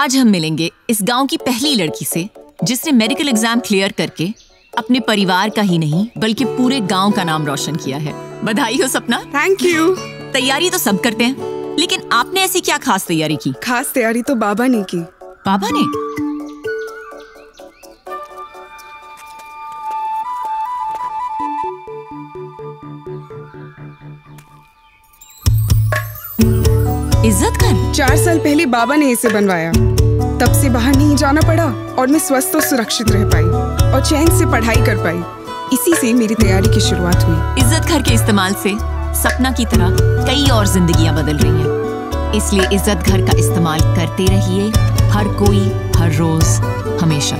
आज हम मिलेंगे इस गाँव की पहली लड़की से जिसने मेडिकल एग्ज़ाम क्लियर करके अपने परिवार का ही नहीं बल्कि पूरे गाँव का नाम रोशन किया है। बधाई हो सपना। थैंक यू तैयारी तो सब करते हैं लेकिन आपने ऐसी क्या खास तैयारी की? खास तैयारी तो बाबा ने की। बाबा ने? इज़्ज़त कर। चार साल पहले बाबा ने इसे बनवाया। तब से बाहर नहीं जाना पड़ा और मैं स्वस्थ और सुरक्षित रह पाई और चैन से पढ़ाई कर पाई। इसी से मेरी तैयारी की शुरुआत हुई। इज़्ज़त घर के इस्तेमाल से सपना की तरह कई और जिंदगियाँ बदल रही हैं। इसलिए इज़्ज़त घर का इस्तेमाल करते रहिए हर कोई, हर रोज, हमेशा।